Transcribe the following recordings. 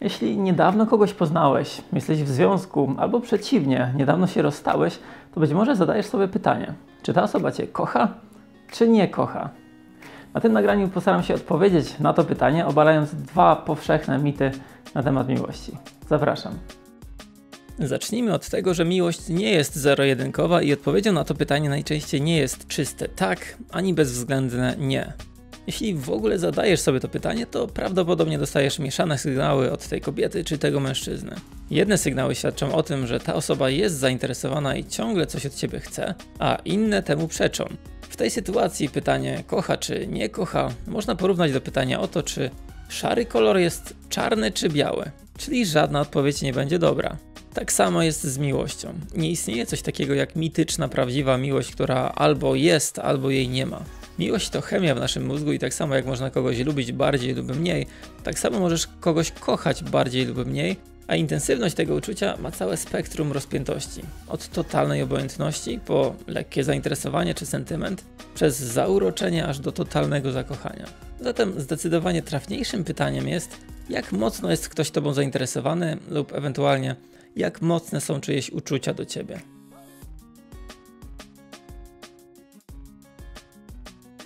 Jeśli niedawno kogoś poznałeś, jesteś w związku, albo przeciwnie, niedawno się rozstałeś, to być może zadajesz sobie pytanie, czy ta osoba Cię kocha, czy nie kocha? Na tym nagraniu postaram się odpowiedzieć na to pytanie, obalając dwa powszechne mity na temat miłości. Zapraszam. Zacznijmy od tego, że miłość nie jest zero-jedynkowa i odpowiedzią na to pytanie najczęściej nie jest czyste tak, ani bezwzględne nie. Jeśli w ogóle zadajesz sobie to pytanie, to prawdopodobnie dostajesz mieszane sygnały od tej kobiety czy tego mężczyzny. Jedne sygnały świadczą o tym, że ta osoba jest zainteresowana i ciągle coś od ciebie chce, a inne temu przeczą. W tej sytuacji pytanie kocha czy nie kocha można porównać do pytania o to, czy szary kolor jest czarny czy biały, czyli żadna odpowiedź nie będzie dobra. Tak samo jest z miłością. Nie istnieje coś takiego jak mityczna, prawdziwa miłość, która albo jest, albo jej nie ma. Miłość to chemia w naszym mózgu i tak samo jak można kogoś lubić bardziej lub mniej, tak samo możesz kogoś kochać bardziej lub mniej, a intensywność tego uczucia ma całe spektrum rozpiętości. Od totalnej obojętności po lekkie zainteresowanie czy sentyment, przez zauroczenie aż do totalnego zakochania. Zatem zdecydowanie trafniejszym pytaniem jest, jak mocno jest ktoś tobą zainteresowany lub ewentualnie jak mocne są czyjeś uczucia do ciebie.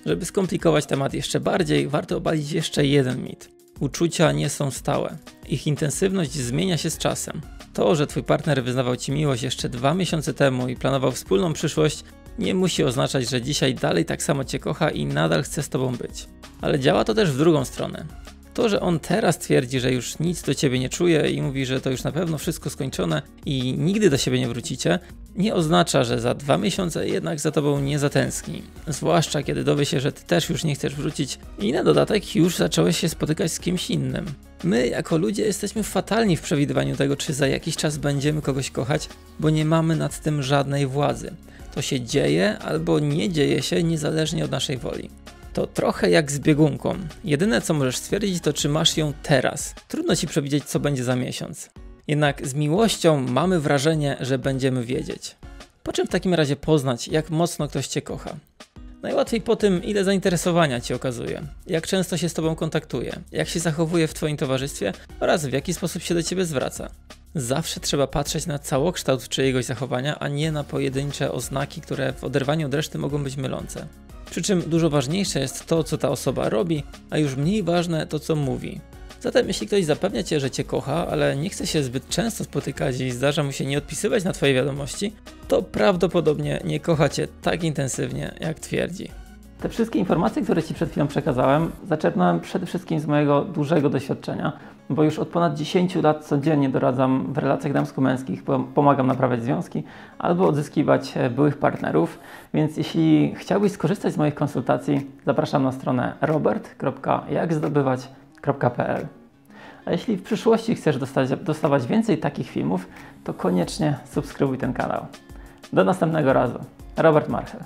Żeby skomplikować temat jeszcze bardziej, warto obalić jeszcze jeden mit. Uczucia nie są stałe. Ich intensywność zmienia się z czasem. To, że twój partner wyznawał ci miłość jeszcze dwa miesiące temu i planował wspólną przyszłość, nie musi oznaczać, że dzisiaj dalej tak samo cię kocha i nadal chce z tobą być. Ale działa to też w drugą stronę. To, że on teraz twierdzi, że już nic do ciebie nie czuje i mówi, że to już na pewno wszystko skończone i nigdy do siebie nie wrócicie, nie oznacza, że za dwa miesiące jednak za tobą nie zatęskni. Zwłaszcza kiedy dowie się, że ty też już nie chcesz wrócić i na dodatek już zacząłeś się spotykać z kimś innym. My, jako ludzie, jesteśmy fatalni w przewidywaniu tego, czy za jakiś czas będziemy kogoś kochać, bo nie mamy nad tym żadnej władzy. To się dzieje albo nie dzieje się niezależnie od naszej woli. To trochę jak z biegunką. Jedyne co możesz stwierdzić to czy masz ją teraz. Trudno ci przewidzieć co będzie za miesiąc. Jednak z miłością mamy wrażenie, że będziemy wiedzieć. Po czym w takim razie poznać, jak mocno ktoś cię kocha? Najłatwiej po tym, ile zainteresowania ci okazuje, jak często się z tobą kontaktuje, jak się zachowuje w twoim towarzystwie oraz w jaki sposób się do ciebie zwraca. Zawsze trzeba patrzeć na całokształt czyjegoś zachowania, a nie na pojedyncze oznaki, które w oderwaniu od reszty mogą być mylące. Przy czym dużo ważniejsze jest to, co ta osoba robi, a już mniej ważne to, co mówi. Zatem jeśli ktoś zapewnia cię, że cię kocha, ale nie chce się zbyt często spotykać i zdarza mu się nie odpisywać na twoje wiadomości, to prawdopodobnie nie kocha cię tak intensywnie, jak twierdzi. Te wszystkie informacje, które Ci przed chwilą przekazałem, zaczerpnąłem przede wszystkim z mojego dużego doświadczenia, bo już od ponad 10 lat codziennie doradzam w relacjach damsko-męskich, pomagam naprawiać związki albo odzyskiwać e, byłych partnerów. Więc jeśli chciałbyś skorzystać z moich konsultacji, zapraszam na stronę A jeśli w przyszłości chcesz dostać, dostawać więcej takich filmów, to koniecznie subskrybuj ten kanał. Do następnego razu. Robert Marchel.